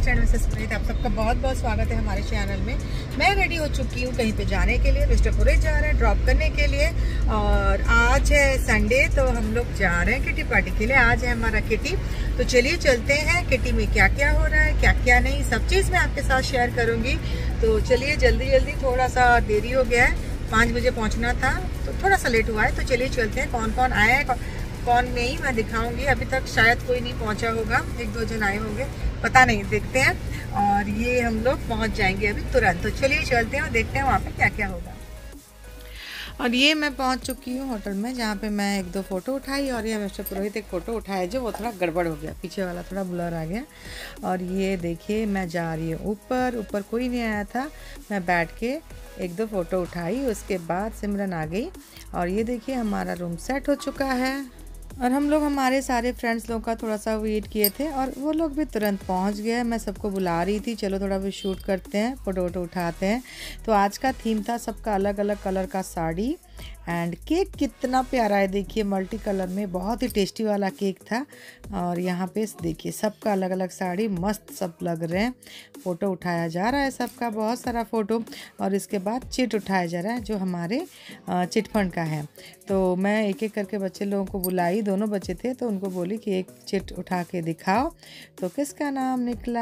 Mrs प्रीत आप सबका बहुत बहुत स्वागत है हमारे चैनल में। मैं रेडी हो चुकी हूँ कहीं पे जाने के लिए। मिस्टरपुरे जा रहे हैं ड्रॉप करने के लिए। और आज है संडे तो हम लोग जा रहे हैं किटी पार्टी के लिए। आज है हमारा किटी तो चलिए चलते हैं। किटी में क्या क्या हो रहा है क्या क्या नहीं, सब चीज़ मैं आपके साथ शेयर करूँगी। तो चलिए जल्दी जल्दी थोड़ा सा देरी हो गया है। पाँच बजे पहुँचना था तो थोड़ा सा लेट हुआ है। तो चलिए चलते हैं कौन कौन आया है कौन ही मैं दिखाऊँगी। अभी तक शायद कोई नहीं पहुँचा होगा। एक दो जन आए होंगे। पता नहीं, देखते हैं। और ये हम लोग पहुँच जाएँगे अभी तुरंत। तो चलिए चलते हैं और देखते हैं वहाँ पे क्या क्या होगा। और ये मैं पहुँच चुकी हूँ होटल में, जहाँ पे मैं एक दो फ़ोटो उठाई और ये मिस्टर पुरोहित एक फ़ोटो उठाया जो वो थोड़ा गड़बड़ हो गया। पीछे वाला थोड़ा ब्लर आ गया। और ये देखिए, मैं जा रही हूँ ऊपर। ऊपर कोई नहीं आया था। मैं बैठ के एक दो फ़ोटो उठाई। उसके बाद सिमरन आ गई। और ये देखिए, हमारा रूम सेट हो चुका है। और हम लोग, हमारे सारे फ्रेंड्स लोगों का थोड़ा सा वेट किए थे और वो लोग भी तुरंत पहुँच गए। मैं सबको बुला रही थी, चलो थोड़ा भी शूट करते हैं फ़ोटो वोटो उठाते हैं। तो आज का थीम था सबका अलग अलग कलर का साड़ी। एंड केक कितना प्यारा है, देखिए मल्टी कलर में बहुत ही टेस्टी वाला केक था। और यहाँ पे देखिए, सबका अलग अलग साड़ी, मस्त सब लग रहे हैं। फ़ोटो उठाया जा रहा है सबका, बहुत सारा फ़ोटो और इसके बाद चिट उठाया जा रहा है, जो हमारे चिट फंड का है। तो मैं एक एक करके बच्चे लोगों को बुलाई, दोनों बच्चे थे तो उनको बोली कि एक चिट उठा के दिखाओ। तो किसका नाम निकला?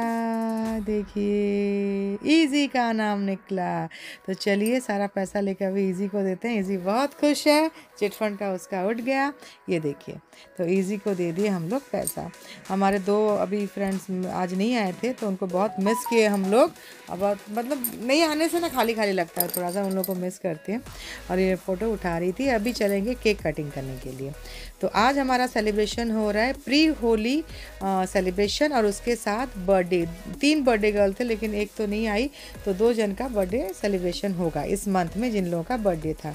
देखिए ईजी का नाम निकला। तो चलिए, सारा पैसा लेकर अभी ईजी को देते हैं। ईजी बहुत खुश है चिटफंड का उसका उठ गया। ये देखिए तो इजी को दे दिए हम लोग पैसा। हमारे दो अभी फ्रेंड्स आज नहीं आए थे तो उनको बहुत मिस किए हम लोग। अब मतलब नहीं आने से ना खाली खाली लगता है थोड़ा सा उन लोग को मिस करते हैं। और ये फ़ोटो उठा रही थी, अभी चलेंगे केक कटिंग करने के लिए। तो आज हमारा सेलिब्रेशन हो रहा है प्री होली सेलिब्रेशन और उसके साथ बर्थडे तीन बर्थडे गर्ल थे, लेकिन एक तो नहीं आई तो दो जन का बर्थडे सेलिब्रेशन होगा, इस मंथ में जिन लोगों का बर्थडे था।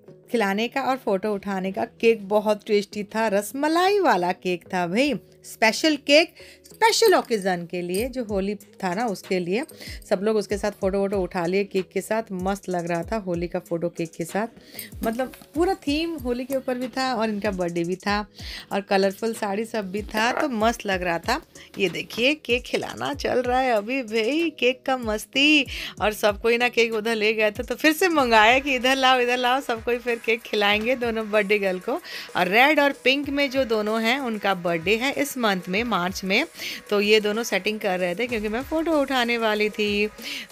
खिलाने का और फ़ोटो उठाने का केक बहुत टेस्टी था, रसमलाई वाला केक था भाई। स्पेशल केक स्पेशल ओकेज़न के लिए, जो होली था ना उसके लिए, सब लोग उसके साथ फ़ोटो वोटो उठा लिए केक के साथ, मस्त लग रहा था होली का फ़ोटो केक के साथ। मतलब पूरा थीम होली के ऊपर भी था और इनका बर्थडे भी था और कलरफुल साड़ी सब भी था तो मस्त लग रहा था। ये देखिए केक खिलाना चल रहा है अभी भाई केक का मस्ती। और सब कोई ना केक उधर ले गया था तो फिर से मंगाया कि इधर लाओ इधर लाओ, सब कोई फिर केक खिलाएँगे दोनों बर्थडे गर्ल को। और रेड और पिंक में जो दोनों हैं, उनका बर्थडे है, इस मंथ में, मार्च में तो ये दोनों सेटिंग कर रहे थे क्योंकि मैं फ़ोटो उठाने वाली थी।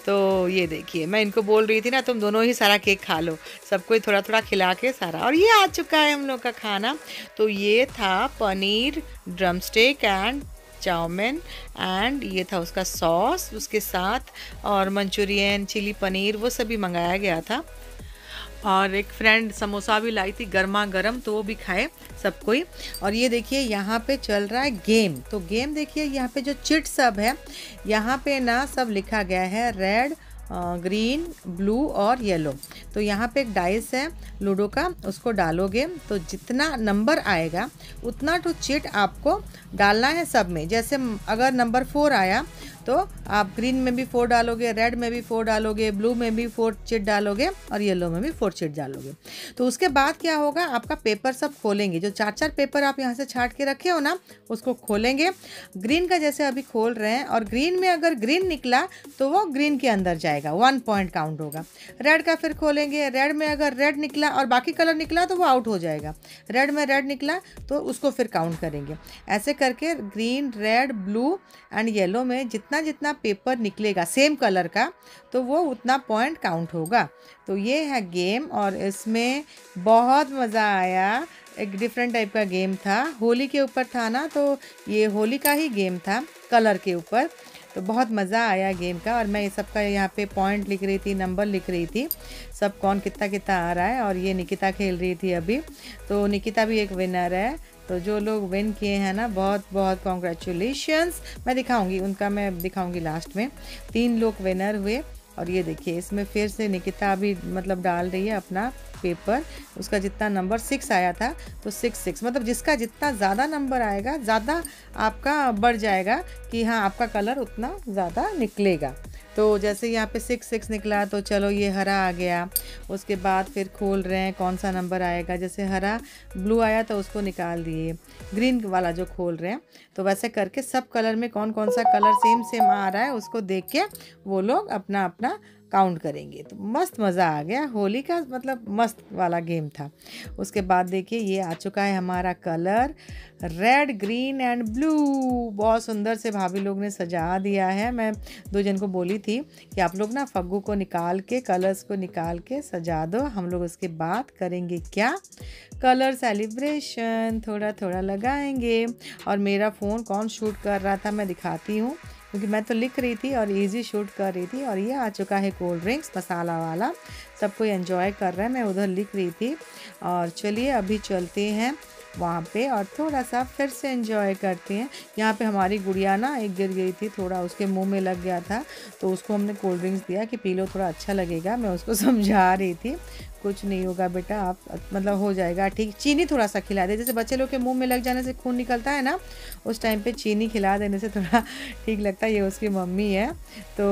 तो ये देखिए, मैं इनको बोल रही थी ना, तुम दोनों ही सारा केक खा लो सबको थोड़ा थोड़ा खिला के सारा। और ये आ चुका है हम लोग का खाना। तो ये था paneer drumstick and chow mein and ये था उसका सॉस उसके साथ और मंचूरियन चिली पनीर, वो सभी मंगाया गया था। और एक फ्रेंड समोसा भी लाई थी गर्मा गर्म तो वो भी खाए सब कोई। और ये देखिए, यहाँ पे चल रहा है गेम तो गेम देखिए, यहाँ पे जो चिट सब है, यहाँ पे ना सब लिखा गया है रेड ग्रीन ब्लू और येलो तो यहाँ पे एक डाइस है लूडो का, उसको डालोगे तो जितना नंबर आएगा, उतना तो चिट आपको डालना है सब में। जैसे अगर नंबर फोर आया तो आप ग्रीन में भी फोर डालोगे रेड में भी फोर डालोगे ब्लू में भी फोर चिट डालोगे और येलो में भी फोर चिट डालोगे। तो उसके बाद क्या होगा, आपका पेपर सब खोलेंगे। जो चार चार पेपर आप यहाँ से छाट के रखे हो ना, उसको खोलेंगे। ग्रीन का जैसे अभी खोल रहे हैं और ग्रीन में अगर ग्रीन निकला तो वो ग्रीन के अंदर जाएगा। वन पॉइंट काउंट होगा। रेड का फिर खोलेंगे। रेड में अगर रेड निकला और बाकी कलर निकला तो वो आउट हो जाएगा। रेड में रेड निकला तो उसको फिर काउंट करेंगे। ऐसे करके green red blue and yellow में जितना जितना जितना पेपर निकलेगा सेम कलर का तो वो उतना पॉइंट काउंट होगा। तो ये है गेम और इसमें बहुत मज़ा आया। एक डिफरेंट टाइप का गेम था। होली के ऊपर था ना तो ये होली का ही गेम था कलर के ऊपर। तो बहुत मज़ा आया गेम का और मैं ये सबका यहाँ पे पॉइंट लिख रही थी नंबर लिख रही थी। सब कौन कितना कितना आ रहा है और ये निकिता खेल रही थी अभी। तो निकिता भी एक विनर है। तो जो लोग विन किए हैं ना, बहुत बहुत कॉन्ग्रेचुलेशंस मैं दिखाऊँगी, उनका मैं दिखाऊँगी लास्ट में। तीन लोग विनर हुए और ये देखिए, इसमें फिर से निकिता अभी मतलब डाल रही है अपना पेपर उसका जितना नंबर सिक्स आया था तो सिक्स सिक्स मतलब जिसका जितना ज़्यादा नंबर आएगा, ज़्यादा आपका बढ़ जाएगा कि हाँ आपका कलर उतना ज़्यादा निकलेगा। तो जैसे यहाँ पे सिक्स सिक्स निकला तो चलो ये हरा आ गया। उसके बाद फिर खोल रहे हैं कौन सा नंबर आएगा। जैसे हरा ब्लू आया तो उसको निकाल दिए। ग्रीन वाला जो खोल रहे हैं। तो वैसे करके सब कलर में कौन कौन सा कलर सेम सेम आ रहा है, उसको देख के वो लोग अपना अपना काउंट करेंगे। तो मस्त मज़ा आ गया। होली का मतलब मस्त वाला गेम था। उसके बाद देखिए, ये आ चुका है हमारा colour. Red, green and blue. बहुत सुंदर से भाभी लोग ने सजा दिया है। मैं दो जन को बोली थी कि आप लोग ना फग्गू को निकाल के, कलर्स को निकाल के सजा दो। हम लोग उसके बाद करेंगे क्या? Colour celebration. थोड़ा थोड़ा लगाएँगे। और मेरा फ़ोन कौन शूट कर रहा था मैं दिखाती हूँ। क्योंकि मैं तो लिख रही थी और इजी शूट कर रही थी और ये आ चुका है कोल्ड ड्रिंक्स मसाला वाला। सब कोई एंजॉय कर रहा है, मैं उधर लिख रही थी। और चलिए, अभी चलते हैं। वहाँ पे और थोड़ा सा फिर से एंजॉय करते हैं। यहाँ पे हमारी गुड़िया ना एक गिर गई थी, थोड़ा उसके मुँह में लग गया था तो उसको हमने कोल्ड ड्रिंक्स दिया कि पी लो, थोड़ा अच्छा लगेगा। मैं उसको समझा रही थी। कुछ नहीं होगा बेटा, आप मतलब हो जाएगा, ठीक। चीनी थोड़ा सा खिला दे, जैसे बच्चे लोग के मुँह में लग जाने से खून निकलता है ना, उस टाइम पे चीनी खिला देने से थोड़ा ठीक लगता है। ये उसकी मम्मी है तो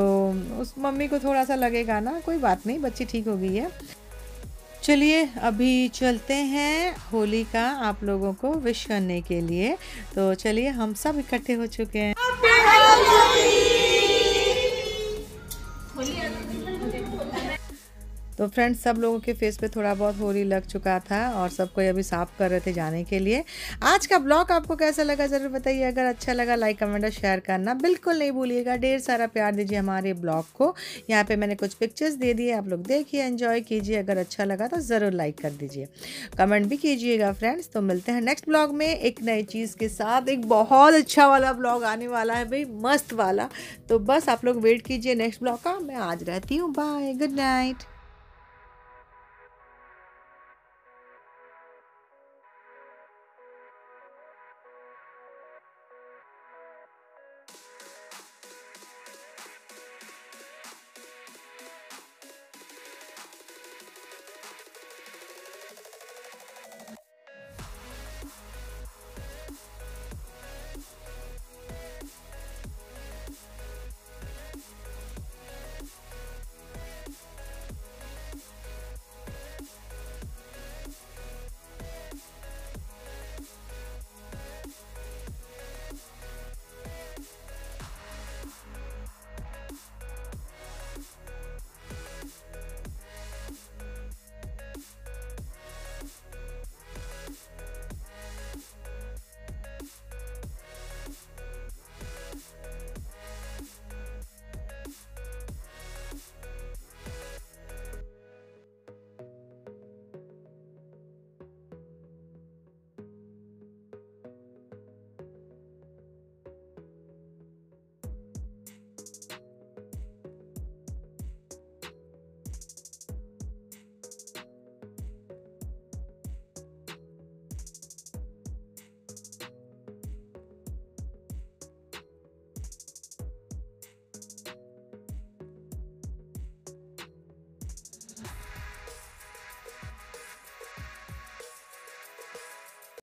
उस मम्मी को थोड़ा सा लगेगा ना, कोई बात नहीं, बच्ची ठीक हो गई है। चलिए, अभी चलते हैं होली का आप लोगों को विश करने के लिए। तो चलिए, हम सब इकट्ठे हो चुके हैं। तो फ्रेंड्स सब लोगों के फेस पे थोड़ा बहुत होली लग चुका था और सब कोई अभी साफ़ कर रहे थे जाने के लिए। आज का ब्लॉग आपको कैसा लगा ज़रूर बताइए। अगर अच्छा लगा लाइक कमेंट और शेयर करना बिल्कुल नहीं भूलिएगा। ढेर सारा प्यार दीजिए हमारे ब्लॉग को। यहाँ पे मैंने कुछ पिक्चर्स दे दिए, आप लोग देखिए एंजॉय कीजिए। अगर अच्छा लगा तो ज़रूर लाइक कर दीजिए। कमेंट भी कीजिएगा फ्रेंड्स तो मिलते हैं नेक्स्ट ब्लॉग में। एक नई चीज़ के साथ, एक बहुत अच्छा वाला ब्लॉग आने वाला है भाई, मस्त वाला। तो बस आप लोग वेट कीजिए नेक्स्ट ब्लॉग का। मैं आज रहती हूँ। Bye good night